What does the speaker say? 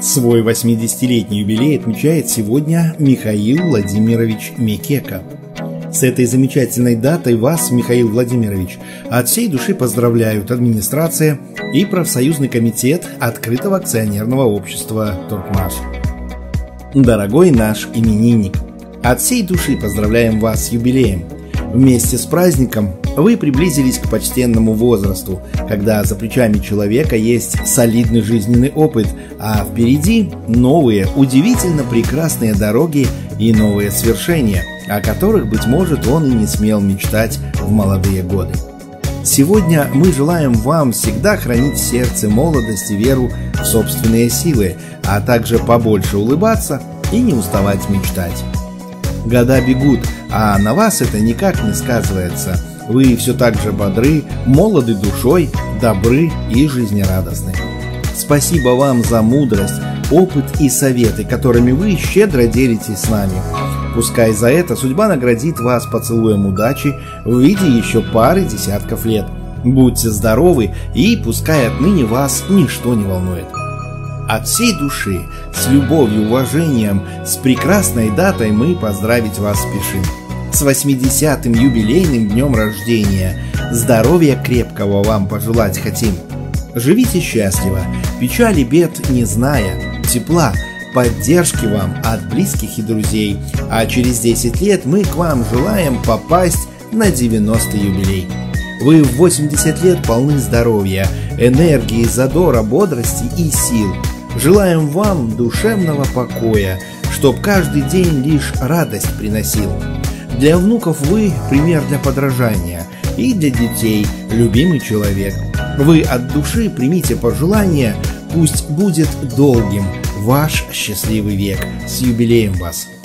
Свой 80-летний юбилей отмечает сегодня Михаил Владимирович Микека. С этой замечательной датой вас, Михаил Владимирович, от всей души поздравляют администрация и профсоюзный комитет открытого акционерного общества «Туркмаш». Дорогой наш именинник, от всей души поздравляем вас с юбилеем. Вместе с праздником вы приблизились к почтенному возрасту, когда за плечами человека есть солидный жизненный опыт, а впереди новые, удивительно прекрасные дороги и новые свершения, о которых, быть может, он и не смел мечтать в молодые годы. Сегодня мы желаем вам всегда хранить в сердце молодость и веру в собственные силы, а также побольше улыбаться и не уставать мечтать. Года бегут, а на вас это никак не сказывается – вы все так же бодры, молоды душой, добры и жизнерадостны. Спасибо вам за мудрость, опыт и советы, которыми вы щедро делитесь с нами. Пускай за это судьба наградит вас поцелуем удачи в виде еще пары десятков лет. Будьте здоровы и пускай отныне вас ничто не волнует. От всей души, с любовью, уважением, с прекрасной датой мы поздравить вас спешим с 80-м юбилейным днем рождения. Здоровья крепкого вам пожелать хотим. Живите счастливо, печали бед не зная, тепла, поддержки вам от близких и друзей. А через 10 лет мы к вам желаем попасть на 90-й юбилей. Вы в 80 лет полны здоровья, энергии, задора, бодрости и сил. Желаем вам душевного покоя, чтоб каждый день лишь радость приносил. Для внуков вы пример для подражания и для детей любимый человек. Вы от души примите пожелание, пусть будет долгим ваш счастливый век. С юбилеем вас!